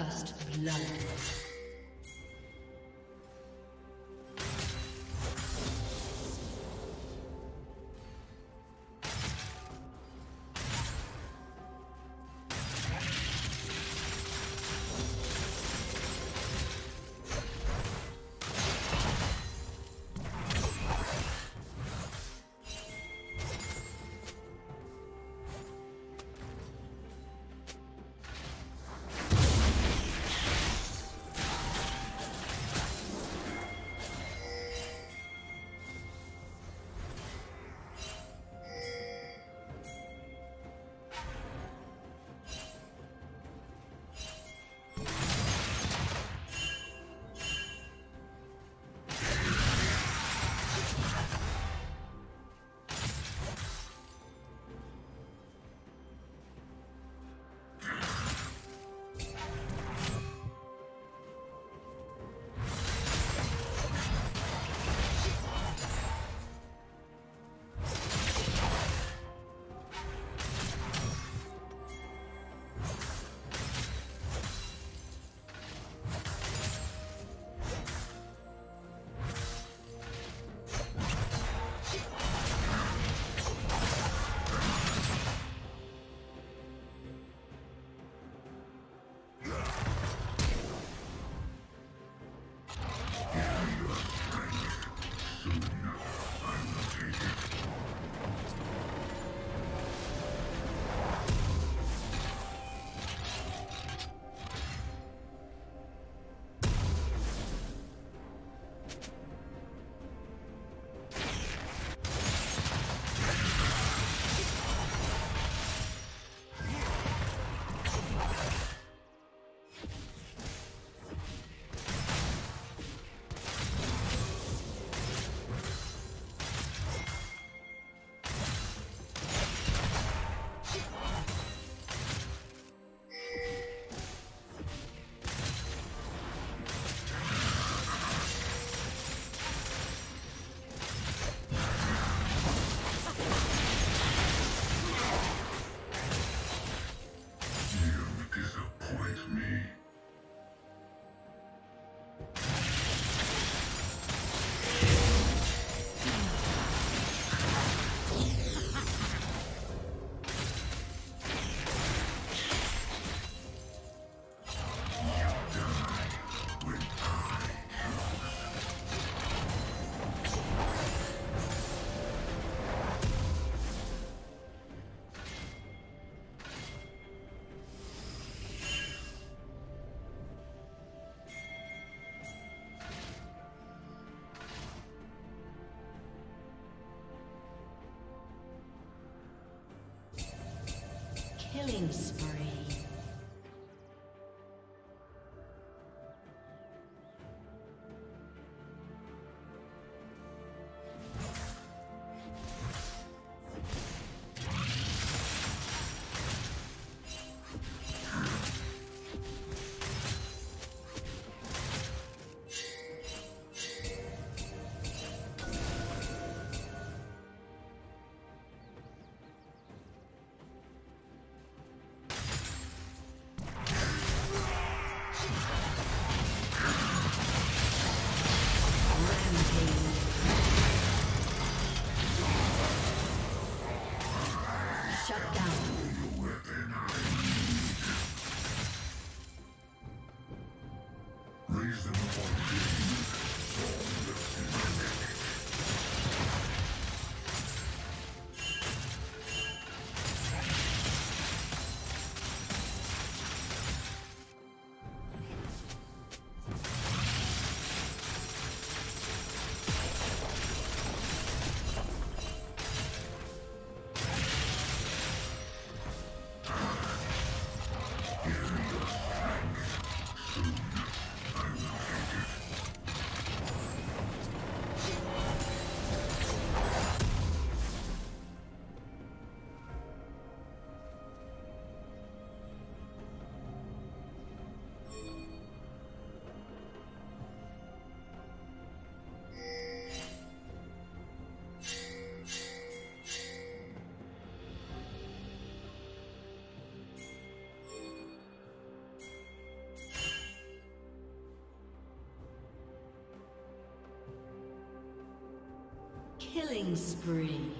First blood. Killing spree. Killing spree.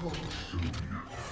不，不，不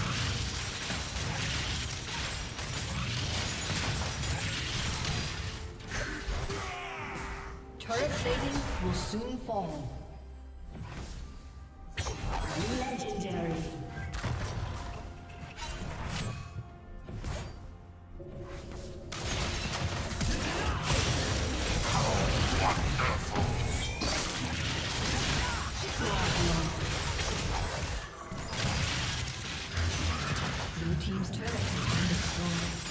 Soon fall. Legendary. Blue Team's turret has been destroyed.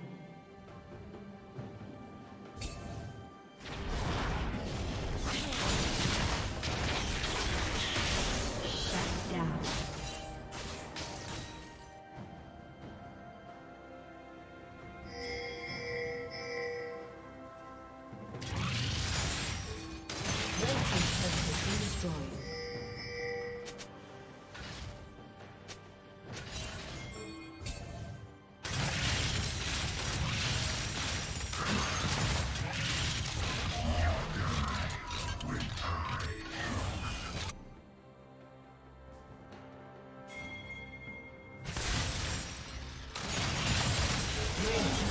Rampage.